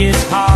biggest hard.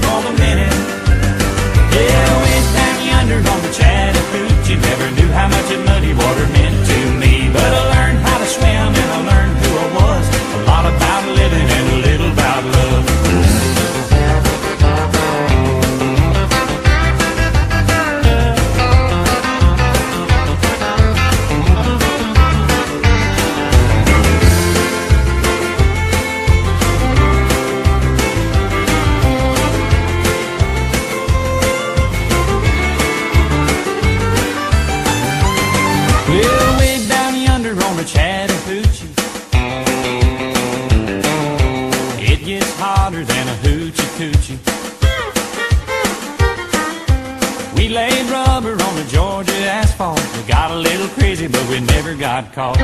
stopping for minute. Yeah, went down yonder on the Chattahoochee, never knew how much it Chattahoochee. It gets hotter than a hoochie coochie. We laid rubber on the Georgia asphalt. We got a little crazy, but we never got caught.